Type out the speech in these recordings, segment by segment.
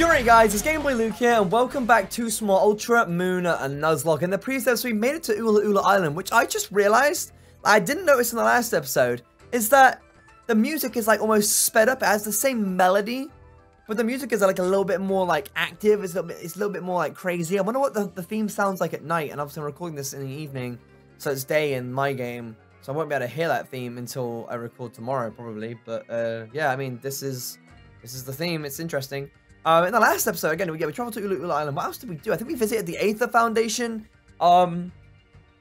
Alright guys, it's Gameboy Luke here, and welcome back to Small Ultra, Moon, and Nuzlocke. In the previous episode, we made it to Ula Ula Island, which I just realized, I didn't notice in the last episode, is that the music is like almost sped up. It has the same melody, but the music is like a little bit more like active. It's a little bit, it's a little bit more like crazy. I wonder what the, the theme sounds like at night, and obviously I'm recording this in the evening, so it's day in my game. So I won't be able to hear that theme until I record tomorrow, probably. But uh, yeah, I mean, this is this is the theme. It's interesting. Um, in the last episode, again, we, yeah, we traveled to Ulu Island. What else did we do? I think we visited the Aether Foundation. Um,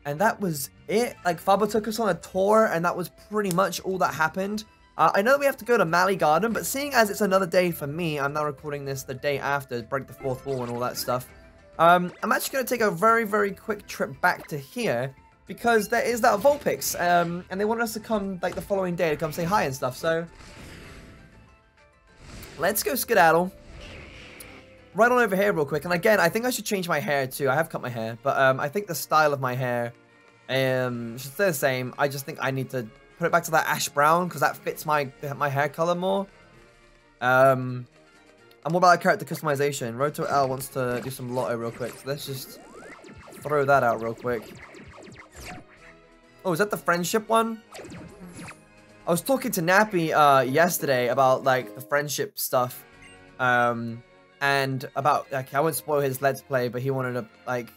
and that was it. Like, Faba took us on a tour, and that was pretty much all that happened. Uh, I know that we have to go to Malie Garden, but seeing as it's another day for me, I'm now recording this the day after, break the fourth wall and all that stuff. Um, I'm actually going to take a very, very quick trip back to here, because there is that Vulpix, um, and they wanted us to come, like, the following day to come say hi and stuff, so... Let's go skedaddle right on over here real quick. And again, I think I should change my hair too. I have cut my hair, but um, I think the style of my hair um, should stay the same. I just think I need to put it back to that ash brown because that fits my my hair color more. Um, I'm all about character customization. Roto L wants to do some lotto real quick. So let's just throw that out real quick. Oh, is that the friendship one? I was talking to Nappy uh, yesterday about like the friendship stuff. Um, and about like I won't spoil his let's play, but he wanted to like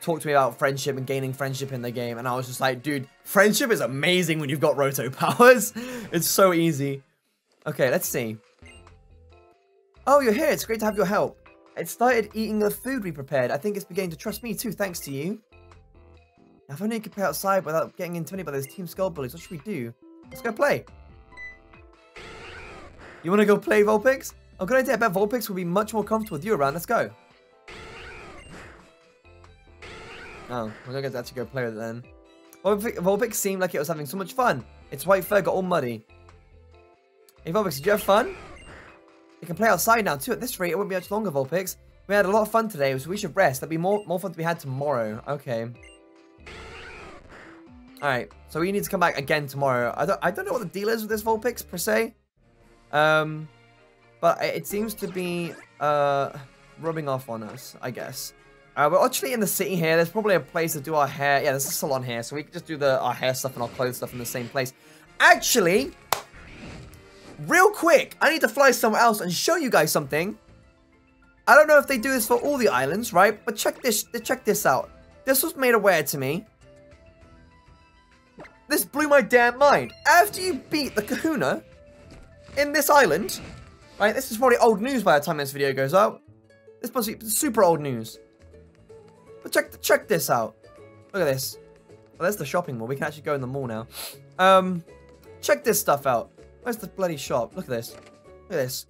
talk to me about friendship and gaining friendship in the game, and I was just like, dude, friendship is amazing when you've got Roto powers. it's so easy. Okay, let's see. Oh, you're here. It's great to have your help. It started eating the food we prepared. I think it's beginning to trust me too, thanks to you. Now, if only you could play outside without getting intimidated by those Team Skull bullies, what should we do? Let's go play. You want to go play Vulpix? Oh, good idea. I bet Vulpix will be much more comfortable with you around. Let's go. Oh, we're gonna get to actually go play with it then. Vulpix seemed like it was having so much fun. Its white fur got all muddy. Hey Vulpix, did you have fun? You can play outside now too. At this rate, it won't be much longer, Vulpix. We had a lot of fun today, so we should rest. There'll be more, more fun to be had tomorrow. Okay. Alright, so we need to come back again tomorrow. I don't, I don't know what the deal is with this Vulpix, per se. Um, but it seems to be uh, rubbing off on us, I guess. Uh, we're actually in the city here. There's probably a place to do our hair. Yeah, there's a salon here, so we can just do the our hair stuff and our clothes stuff in the same place. Actually, real quick, I need to fly somewhere else and show you guys something. I don't know if they do this for all the islands, right? But check this, check this out. This was made aware to me. This blew my damn mind. After you beat the kahuna in this island, Right, this is probably old news by the time this video goes out. This must be super old news. But check check this out. Look at this. Oh, there's the shopping mall. We can actually go in the mall now. Um, check this stuff out. Where's the bloody shop? Look at this. Look at this.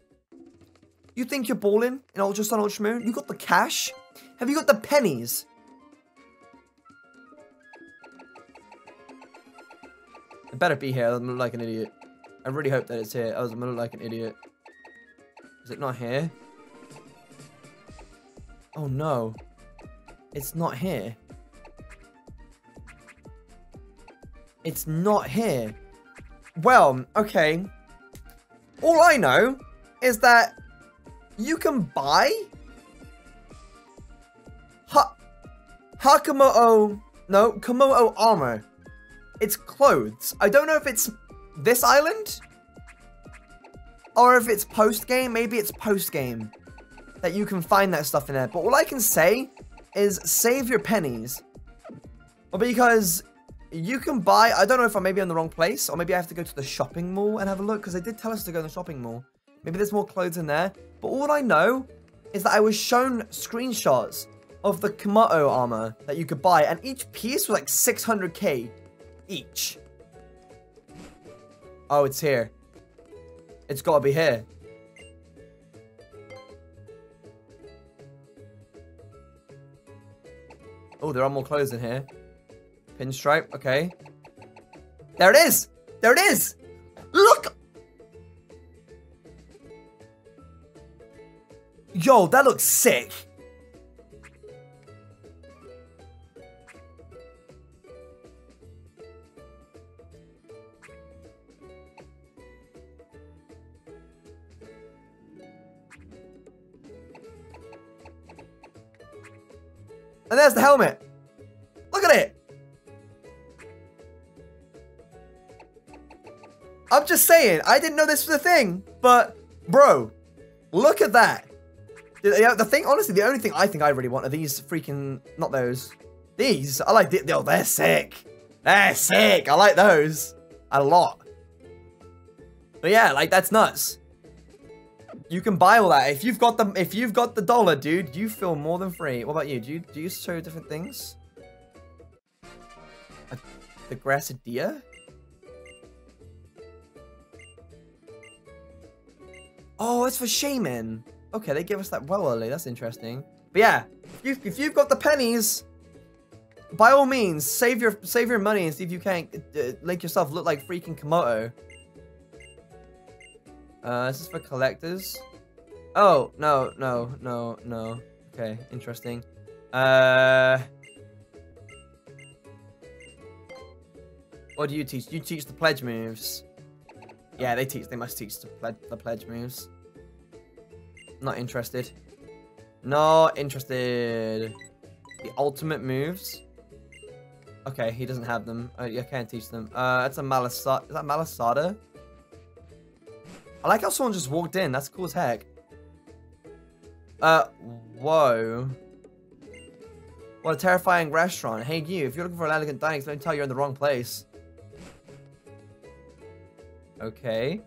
You think you're balling in Ultra Sun, Ultra Moon? You got the cash? Have you got the pennies? It better be here. I'm like an idiot. I really hope that it's here. I was gonna look like an idiot. Is it not here? Oh no. It's not here. It's not here. Well, okay. All I know is that you can buy ha Hakamoto no, Komodo armor. It's clothes. I don't know if it's this island or if it's post-game, maybe it's post-game that you can find that stuff in there. But all I can say is save your pennies. Because you can buy, I don't know if I'm maybe in the wrong place, or maybe I have to go to the shopping mall and have a look, because they did tell us to go to the shopping mall. Maybe there's more clothes in there. But all I know is that I was shown screenshots of the Kamato armor that you could buy, and each piece was like 600k each. Oh, it's here. It's got to be here. Oh, there are more clothes in here. Pinstripe, okay. There it is! There it is! Look! Yo, that looks sick. There's the helmet. Look at it. I'm just saying, I didn't know this was a thing, but bro, look at that. The, thing, honestly, the only thing I think I really want are these freaking, not those, these. I like, the, oh, they're sick. They're sick. I like those a lot. But yeah, like that's nuts. You can buy all that. If you've got the if you've got the dollar, dude, you feel more than free. What about you? Do you do you show different things? A, the Gracidea? Oh, it's for Shaymin. Okay, they give us that well early. That's interesting. But yeah, if you've, if you've got the pennies, by all means, save your save your money and see if you can't uh, make yourself look like freaking Komodo. Uh, this is for collectors. Oh, no, no, no, no. Okay, interesting. Uh... What do you teach? You teach the pledge moves. Yeah, they teach. They must teach the, ple the pledge moves. Not interested. Not interested. The ultimate moves. Okay, he doesn't have them. Oh, I can't teach them. Uh, that's a Malasada. Is that Malasada? I like how someone just walked in. That's cool as heck. Uh, whoa. What a terrifying restaurant. Hey, you, if you're looking for an elegant dining, let me tell you you're in the wrong place. Okay.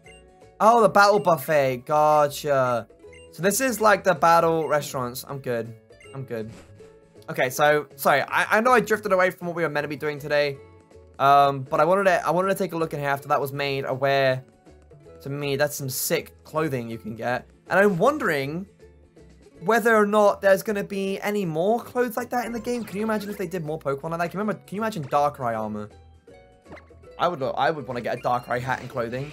Oh, the battle buffet. Gotcha. So this is like the battle restaurants. I'm good. I'm good. Okay, so sorry. I, I know I drifted away from what we were meant to be doing today. Um, but I wanted to I wanted to take a look at here after that was made aware to me that's some sick clothing you can get. And I'm wondering whether or not there's going to be any more clothes like that in the game. Can you imagine if they did more Pokemon like that? Can you, remember, can you imagine Darkrai armor? I would I would want to get a Darkrai hat and clothing.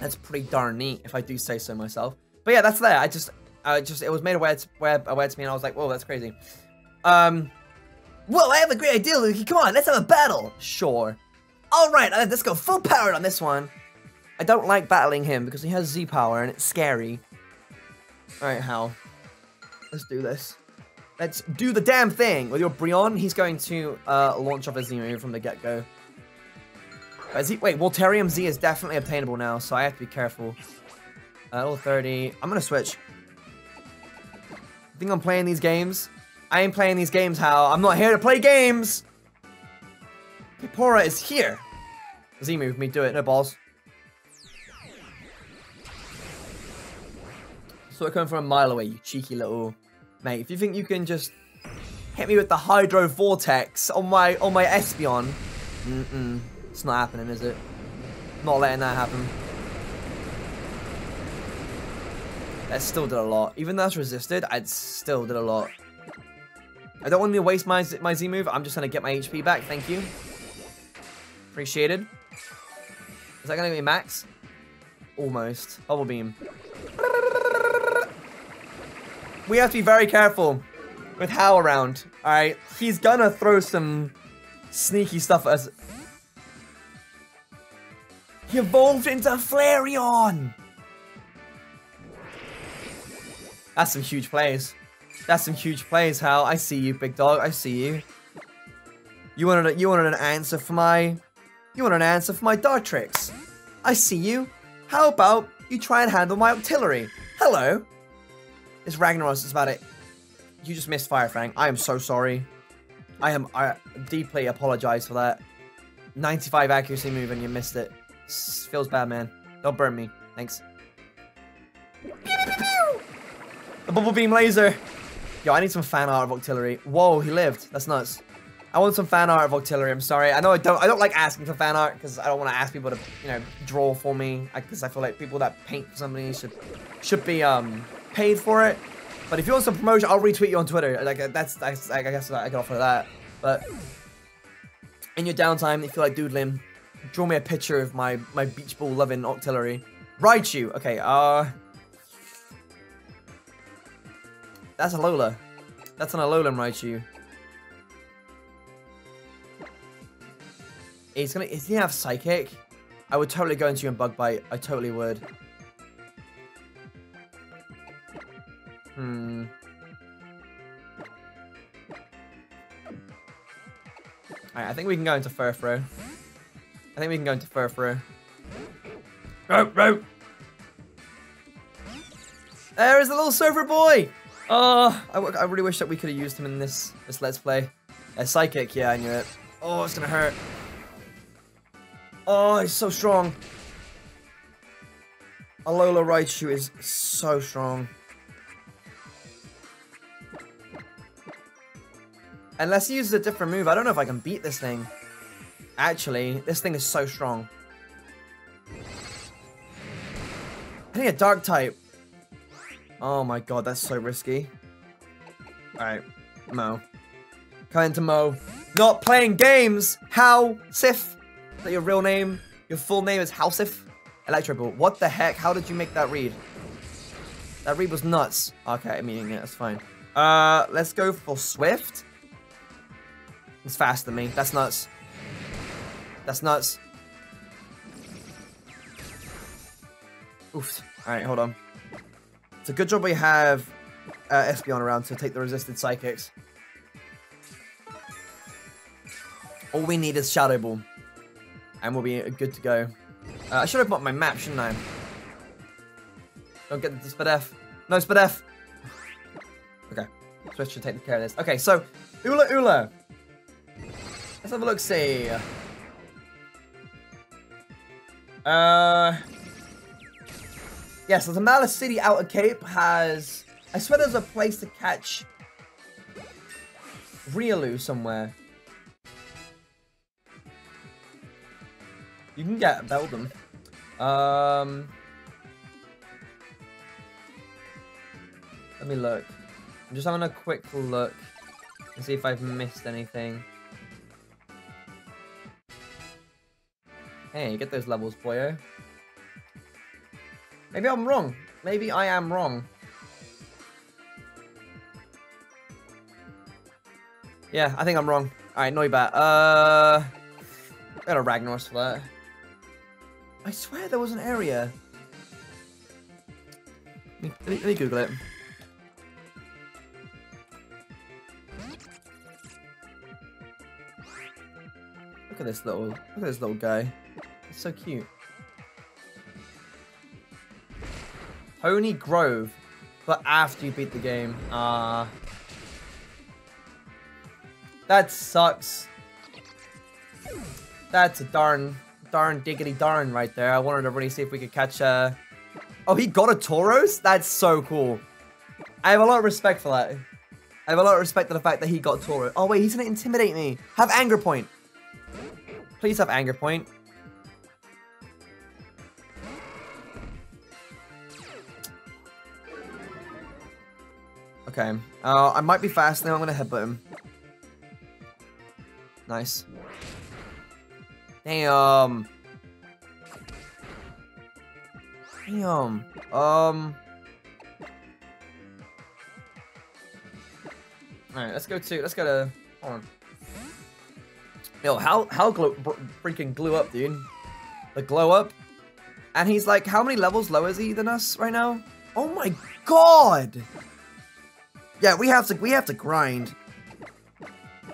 That's pretty darn neat, if I do say so myself. But yeah, that's there. I just, I just, it was made aware to, aware, aware to me, and I was like, whoa, that's crazy. Um, well, I have a great idea, Luki. Come on, let's have a battle. Sure. All right, uh, let's go full power on this one. I don't like battling him because he has Z power and it's scary. All right, Hau. Let's do this. Let's do the damn thing. With your Brionne, he's going to uh, launch off a Z from the get-go. Wait, Voltarium Z is definitely obtainable now, so I have to be careful. Uh, level 30. I'm to switch. I think I'm playing these games. I ain't playing these games, Hau. I'm not here to play games. Pipora is here. Z move me, do it, no balls. So we're coming from a mile away, you cheeky little mate. If you think you can just hit me with the Hydro Vortex on my on my Espeon, mm -mm, it's not happening, is it? Not letting that happen. That still did a lot. Even though that's resisted, I still did a lot. I don't want to waste my, my Z move. I'm just going to get my HP back. Thank you. Appreciated. Is that going to be max? Almost. Bubble Beam. We have to be very careful with Hau around. Alright? He's gonna throw some sneaky stuff at us. He evolved into Flareon! That's some huge plays. That's some huge plays, Hau. I see you, big dog. I see you. You wanted a, you wanted an answer for my you want an answer for my Dartrix? I see you. How about you try and handle my Octillery? Hello. It's Ragnaros. It's about it. You just missed Fire Fang. I am so sorry. I am I deeply apologize for that. 95 accuracy move and you missed it. Feels bad, man. Don't burn me. Thanks. The bubble beam laser. Yo, I need some fan art of Octillery. Whoa, he lived. That's nuts. I want some fan art of Octillery. I'm sorry. I know I don't. I don't like asking for fan art because I don't want to ask people to, you know, draw for me. Because I, I, feel like people that paint for somebody should should be um paid for it. But if you want some promotion, I'll retweet you on Twitter. Like that's, that's I guess I can offer that. But in your downtime, if you like doodling, draw me a picture of my my beach ball loving Octillery. Raichu. Okay. Uh. That's a Lola. That's an Alolan Raichu. It's gonna. Does he have psychic? I would totally go into you and bug bite. I totally would. Hmm. Alright, I think we can go into Furfrou. I think we can go into Furfrou. throw. Rope, rope! There is the little silver boy! Oh, I, I really wish that we could have used him in this this Let's Play. A psychic, yeah, I knew it. Oh, it's gonna hurt. Oh, he's so strong. Alola Raichu is so strong. Unless he uses a different move, I don't know if I can beat this thing. Actually, this thing is so strong. I need a dark type. Oh my god, that's so risky. Alright, Mo. Come into Mo. Not playing games! How Sif? Is that your real name? Your full name is Halsif? Electro Ball. What the heck? How did you make that read? That read was nuts. Okay, meaning it. That's fine. Uh, let's go for Swift. It's faster than me. That's nuts. That's nuts. Oof. Alright, hold on. It's a good job we have uh, Espeon around to take the resisted psychics. All we need is Shadow Ball. And we'll be good to go. Uh, I should have bought my map, shouldn't I? Don't get the Spadef. No, Spadef! okay. Switch should take care of this. Okay, so, Ula Ula. Let's have a look, see. Uh... Yeah, so the Malie City Outer Cape has... I swear there's a place to catch... Riolu somewhere. You can get Beldum. Um... Let me look. I'm just having a quick look and see if I've missed anything. Hey, get those levels, boyo. Maybe I'm wrong. Maybe I am wrong. Yeah, I think I'm wrong. Alright, Noibat. Uh, got a Ragnaros for that. I swear there was an area. Let me, let me Google it. Look at this little, look at this little guy. It's so cute. Poni Grove, but after you beat the game. Ah. Uh, that sucks. That's a darn, darn diggity darn right there. I wanted to really see if we could catch a... Oh, he got a Tauros? That's so cool. I have a lot of respect for that. I have a lot of respect for the fact that he got Tauros. Oh, wait, he's gonna intimidate me. Have Anger Point. Please have Anger Point. Okay. Uh, I might be fast now. I'm going to headbutt him. Nice. Damn. Damn. Um. Alright, let's go to, let's go to, hold on. Yo, how, how glow, freaking glue up, dude. The glow up. And he's like, how many levels lower is he than us right now? Oh my god! Yeah, we have to we have to grind.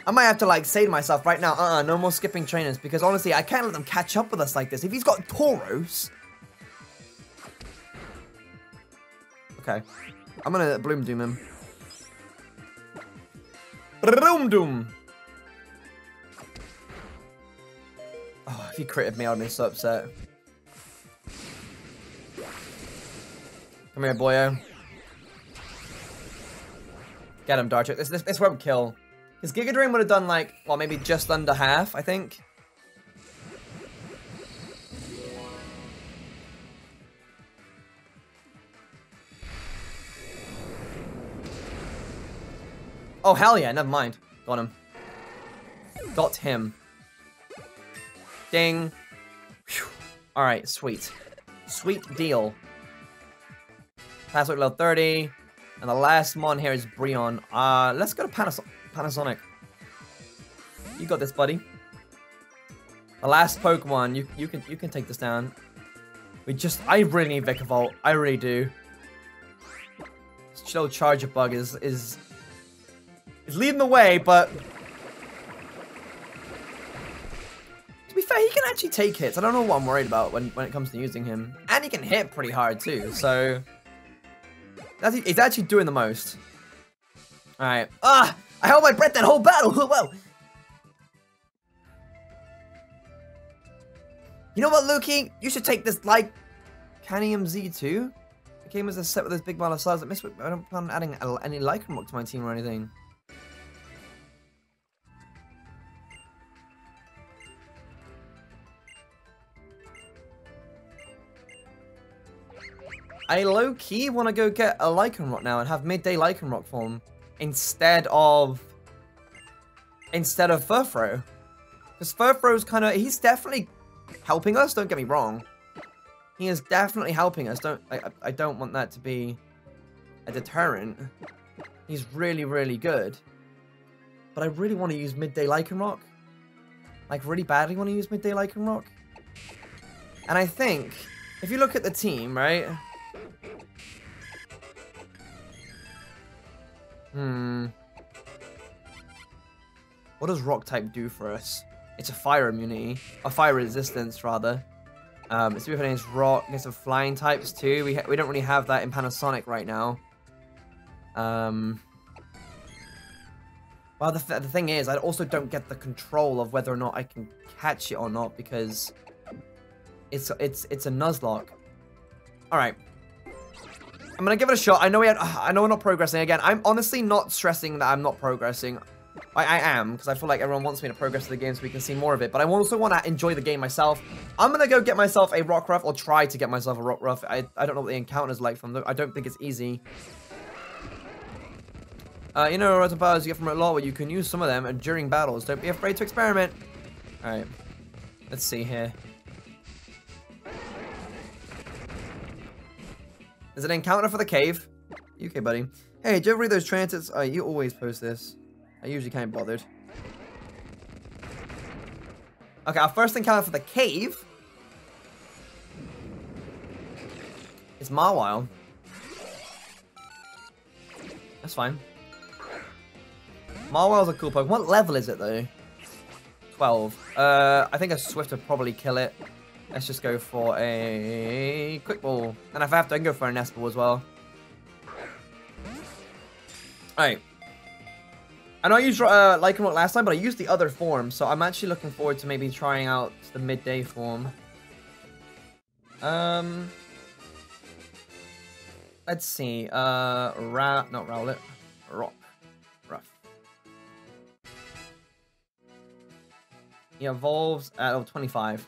I might have to like say to myself right now, uh-uh, no more skipping trainers because honestly, I can't let them catch up with us like this. If he's got Tauros. Okay. I'm gonna Bloom Doom him. Bloom Doom! Oh, if he critted me, I'd be so upset. Come here, boyo. Get him, Dartrix. This, this, this won't kill. His Giga Drain would have done like, well, maybe just under half, I think. Oh, hell yeah, never mind. Got him. Got him. Ding. Alright, sweet. Sweet deal. Password level 30. And the last mon here is Brionne. Uh, let's go to Panas Panasonic. You got this, buddy. The last Pokemon, you you can you can take this down. We just I really need Vikavolt. I really do. This little Charger Bug is is is leading the way, but to be fair, he can actually take hits. I don't know what I'm worried about when, when it comes to using him. And he can hit pretty hard too, so... That's, he's actually doing the most. Alright. Ah! I held my breath that whole battle! Whoa! You know what, Lukey? You should take this, like, Canium Z2. It came as a set with this big ball of size. I don't plan on adding any Lycan Lycanroc to my team or anything. I low-key want to go get a Lycanroc now and have midday Lycanroc form instead of instead of Furfrou. Because Furfrou's kind of, he's definitely helping us, don't get me wrong. He is definitely helping us, don't, I, I don't want that to be a deterrent. He's really, really good. But I really want to use Midday Lycanroc. Like, really badly want to use Midday Lycanroc. And I think, if you look at the team, right? Hmm. What does rock type do for us? It's a fire immunity. A fire resistance, rather. Um, it's with against rock, against some flying types too. We, we don't really have that in Panasonic right now. Um, well, the, th the thing is, I also don't get the control of whether or not I can catch it or not because it's it's it's a Nuzlocke. All right, I'm gonna give it a shot. I know we had, I know we're not progressing again. I'm honestly not stressing that I'm not progressing. I, I am, because I feel like everyone wants me to progress the game so we can see more of it. But I also want to enjoy the game myself. I'm gonna go get myself a Rockruff, or try to get myself a Rockruff. I, I don't know what the encounter's like from them. I don't think it's easy. Uh, you know, other powers you get from a lot where you can use some of them during battles. Don't be afraid to experiment. Alright. Let's see here. There's an encounter for the cave. Okay, buddy. Hey, did you ever read those transits? Oh, you always post this. I usually can't bothered. Okay, our first encounter for the cave is Mawile. That's fine. Mawile's a cool Pokemon. What level is it, though? 12. Uh, I think a Swift would probably kill it. Let's just go for a quick ball. And if I have to, I can go for a nest ball as well. Alright. I know I used uh, Lycanroc last time, but I used the other form, so I'm actually looking forward to maybe trying out the midday form. Um, let's see. Uh, Ra not Rowlet, Rock, Rough. He evolves at oh, 25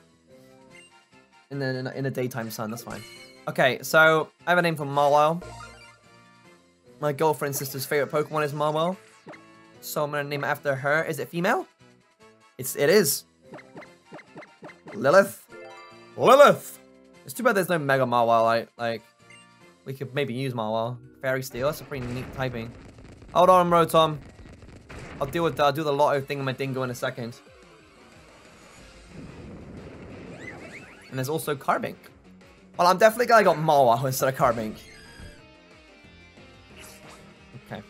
in the in, the daytime sun. That's fine. Okay, so I have a name for Mawile. My girlfriend's sister's favorite Pokemon is Mawile. So I'm gonna name it after her. Is it female? It's it is. Lilith. Lilith. It's too bad there's no Mega Mawile. Like like we could maybe use Mawile. Fairy Steel. That's a pretty neat typing. Hold on, Rotom. I'll deal with I'll do the lotto thing in my dingo in a second. And there's also Carbink. Well, I'm definitely glad I got Mawa instead of Carbink. Okay.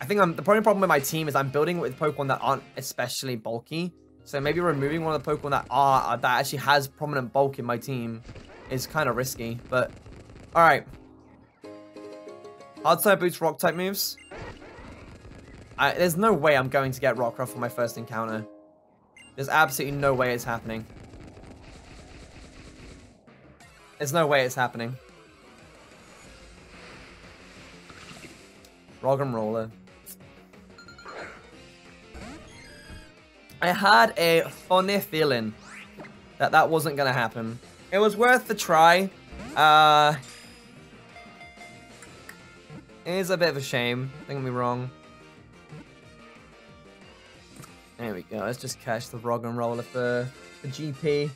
I think I'm, the only problem with my team is I'm building with Pokemon that aren't especially bulky. So maybe removing one of the Pokemon that are uh, that actually has prominent bulk in my team is kind of risky. But all right. Hard type boots rock type moves. I, there's no way I'm going to get Rockruff for my first encounter. There's absolutely no way it's happening. There's no way it's happening. Roggenrola. I had a funny feeling that that wasn't to happen. It was worth the try. Uh, it is a bit of a shame. Don't get me wrong. There we go. Let's just catch the Roggenrola for the GP.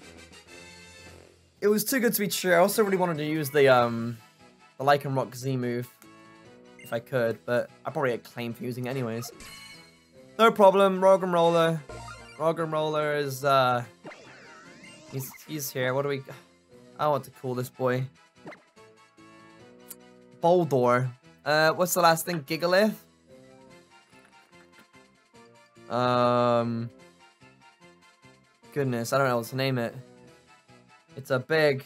It was too good to be true. I also really wanted to use the um the Lycanroc Z move if I could, but I probably get claimed for using it anyways. No problem, Roggenrola. Roller is uh he's he's here. What do we I want to call this boy. Boldore. Uh what's the last thing? Gigalith? Um goodness, I don't know what to name it. It's a big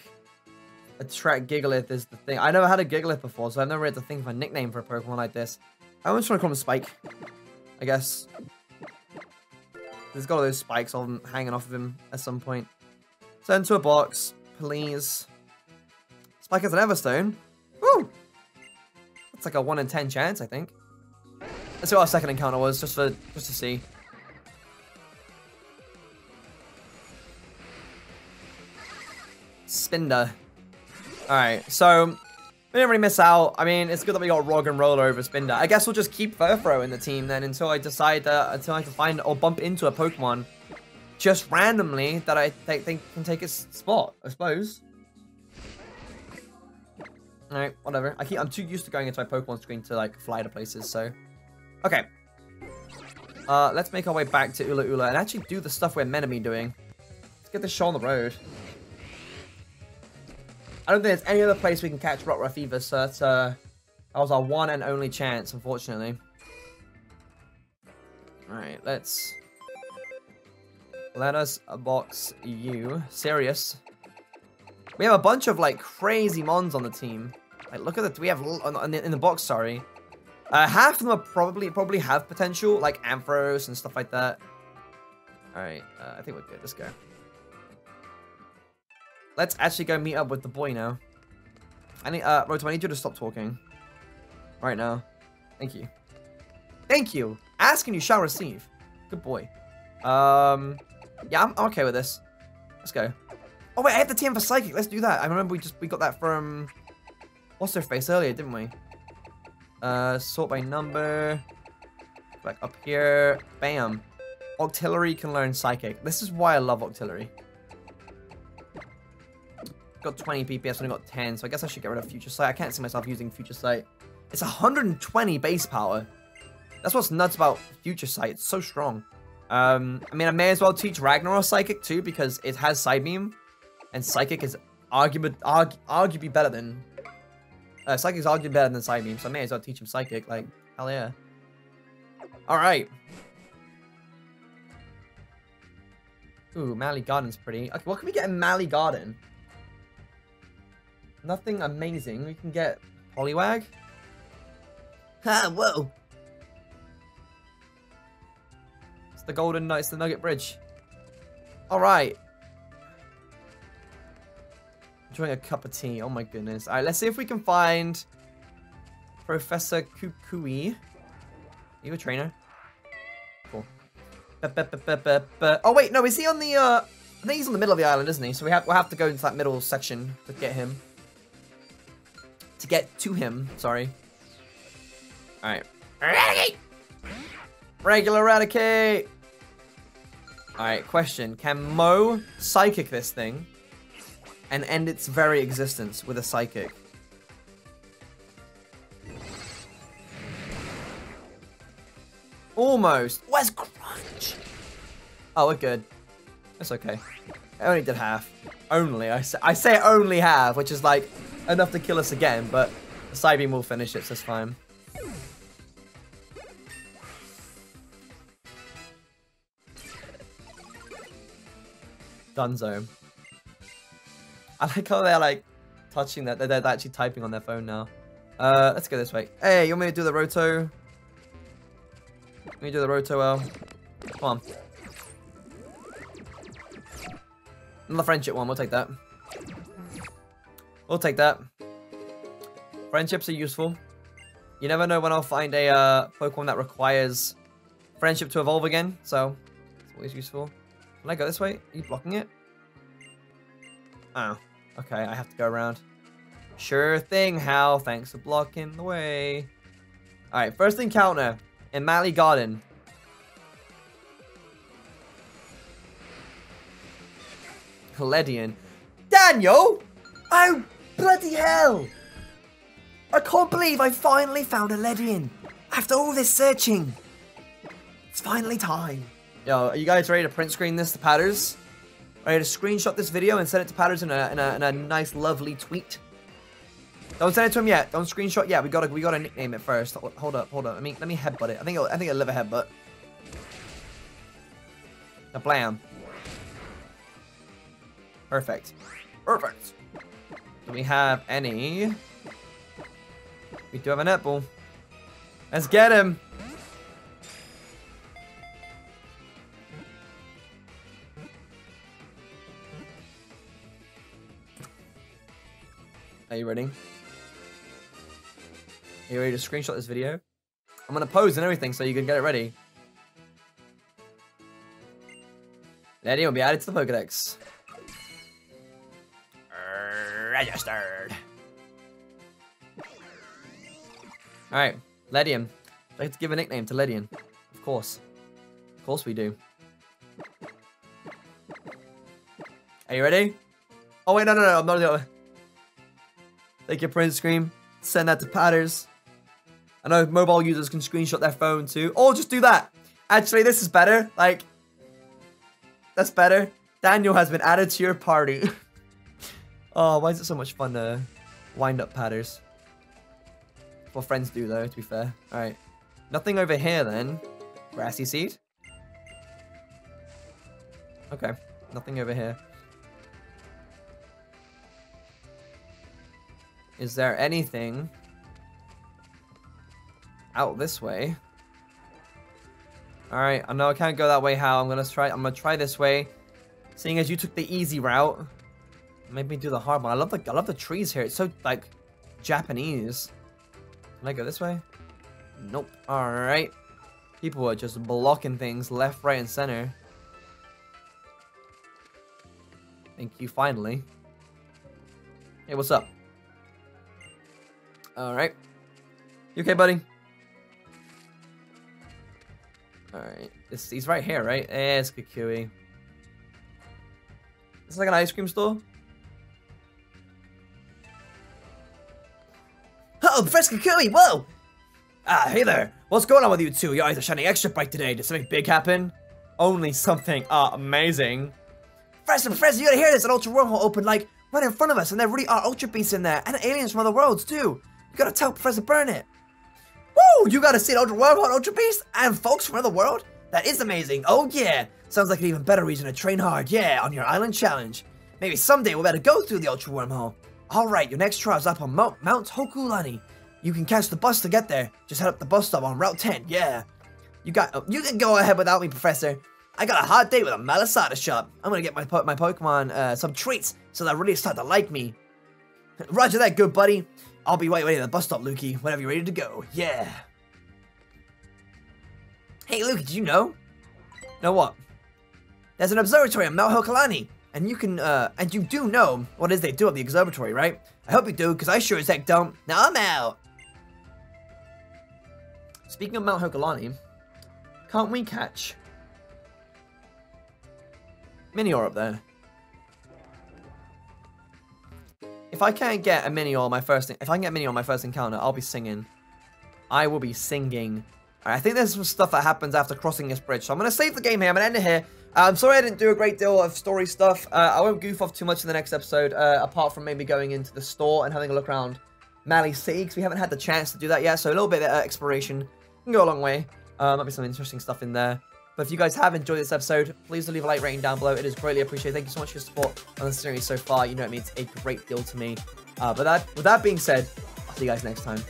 attract Gigalith is the thing. I never had a Gigalith before, so I've never had to think of a nickname for a Pokemon like this. I almost want to call him Spike. I guess. There's got all those spikes him hanging off of him at some point. Send to a box, please. Spike has an Everstone. Woo! That's like a 1 in 10 chance, I think. Let's see what our second encounter was, just for just to see. Spinda. Alright, so we didn't really miss out. I mean, it's good that we got Roggenrola over Spinda. I guess we'll just keep Furfrou in the team then until I decide that, until I can find or bump into a Pokemon just randomly that I th think can take its spot, I suppose. Alright, whatever. I keep, I'm too used to going into my Pokemon screen to like fly to places, so. Okay. Uh, let's make our way back to Ula-Ula and actually do the stuff we're meant to be doing. Let's get this show on the road. I don't think there's any other place we can catch Rockruff either, so that's, uh, that was our one and only chance, unfortunately. Alright, let's... Let us box you. Serious. We have a bunch of, like, crazy mons on the team. Like, look at the... We have... In the, in the box, sorry. Uh, half of them probably probably have potential, like Ampharos and stuff like that. Alright, uh, I think we're good. Let's go. Let's actually go meet up with the boy now. I need, uh, Roto, I need you to stop talking. Right now. Thank you. Thank you. Ask and you shall receive. Good boy. Um, yeah, I'm, okay with this. Let's go. Oh wait, I have the TM for Psychic. Let's do that. I remember we just, we got that from, what's her face earlier, didn't we? Uh, sort by number. Like up here. Bam. Octillery can learn Psychic. This is why I love Octillery. Got 20 BPS, only got 10, so I guess I should get rid of Future Sight. I can't see myself using Future Sight. It's 120 base power. That's what's nuts about Future Sight. It's so strong. Um, I mean, I may as well teach Ragnaros Psychic too, because it has Psybeam, And Psychic is arguably, argu arguably better than... Uh, Psychic is arguably better than Psybeam, so I may as well teach him Psychic. Like, hell yeah. Alright. Ooh, Malie Garden's pretty. Okay, what can we get in Malie Garden? Nothing amazing. We can get Poliwag. Ha, whoa. It's the Golden Knights, the Nugget Bridge. Alright. Enjoying a cup of tea. Oh my goodness. Alright, let's see if we can find Professor Kukui. Are you a trainer? Cool. Oh wait, no, is he on the uh I think he's on the middle of the island, isn't he? So we have we'll have to go into that middle section to get him get to him. Sorry. Alright. Eradicate! Regular Eradicate! Alright, question. Can Mo psychic this thing and end its very existence with a psychic? Almost. Where's Crunch? Oh, we're good. That's okay. I only did half. Only. I say, I say only half, which is like enough to kill us again, but the Psybeam will finish it, so it's fine. Dunzo. I like how they're like touching that. They're, they're actually typing on their phone now. Uh, let's go this way. Hey, you want me to do the roto? Let me do the roto well. Come on. Another friendship one, we'll take that. We'll take that. Friendships are useful. You never know when I'll find a uh, Pokemon that requires friendship to evolve again, so it's always useful. Can I go this way? Are you blocking it? Oh, okay, I have to go around. Sure thing, Hau. Thanks for blocking the way. Alright, first encounter in Malie Garden. Caledian. Daniel! Oh, bloody hell! I can't believe I finally found a Ledian. After all this searching. It's finally time. Yo, are you guys ready to print screen this to Patters? Ready to screenshot this video and send it to Patters in a, in a, in a nice, lovely tweet? Don't send it to him yet. Don't screenshot yet. We gotta we gotta nickname it first. Hold up, hold up. Let me let me headbutt it. I think I think it'll live a headbutt. A blam. Perfect. Perfect. Do we have any? We do have a netball. Let's get him. Are you ready? Are you ready to screenshot this video? I'm gonna pose and everything so you can get it ready. Lady will be added to the Pokedex. Registered. Alright, Ledian. To give a nickname to Ledian. Of course. Of course we do. Are you ready? Oh wait, no, no, no, I'm not the other. Take your print screen, send that to Patters. I know mobile users can screenshot their phone too. Or just do that. Actually, this is better. Like, that's better. Daniel has been added to your party. oh, why is it so much fun to wind up padders? What friends do though, to be fair. Alright. Nothing over here then. Grassy seed? Okay. Nothing over here. Is there anything out this way? Alright, I know I can't go that way, How I'm gonna try I'm gonna try this way. Seeing as you took the easy route. Maybe do the hard one. I love the I love the trees here. It's so like Japanese. Can I go this way? Nope. Alright. People are just blocking things left, right, and center. Thank you, finally. Hey, what's up? Alright. You okay, buddy? Alright. He's right here, right? Eh, it's Kukui. It's like an ice cream store. Oh, Professor Kukui, whoa! Ah, hey there. What's going on with you two? Your eyes are shining extra bright today. Did something big happen? Only something uh, amazing. Professor, Professor, you gotta hear this. An ultra wormhole opened, like, right in front of us, and there really are ultra beasts in there, and aliens from other worlds, too. You gotta tell Professor Burnett. Woo! You gotta see an ultra wormhole, ultra beast, and folks from another world? That is amazing. Oh, yeah. Sounds like an even better reason to train hard, yeah, on your island challenge. Maybe someday we'll better go through the ultra wormhole. Alright, your next trial's up on Mount, Mount Hokulani. You can catch the bus to get there. Just head up the bus stop on Route 10, yeah. You got, oh, you can go ahead without me, Professor. I got a hot date with a Malasada shop. I'm gonna get my my Pokemon uh, some treats so they really start to like me. Roger that, good buddy. I'll be right waiting at the bus stop, Lukey, whenever you're ready to go. Yeah. Hey, Lukey, did you know? Know what? There's an observatory on Mount Hokulani. And you can, uh, and you do know what it is they do at the observatory, right? I hope you do, because I sure as heck don't. Now I'm out! Speaking of Mount Hokulani, can't we catch Minior up there? If I can't get a Minior my first, if I can get Minior on my first encounter, I'll be singing. I will be singing. I think there's some stuff that happens after crossing this bridge, so I'm to save the game here. I'm to end it here. I'm sorry I didn't do a great deal of story stuff. Uh, I won't goof off too much in the next episode, uh, apart from maybe going into the store and having a look around Malie City, because we haven't had the chance to do that yet, so a little bit of uh, exploration can go a long way. Uh, might be some interesting stuff in there. But if you guys have enjoyed this episode, please do leave a like rating down below. It is greatly appreciated. Thank you so much for your support on the series so far. You know it means a great deal to me. Uh, but that, with that being said, I'll see you guys next time.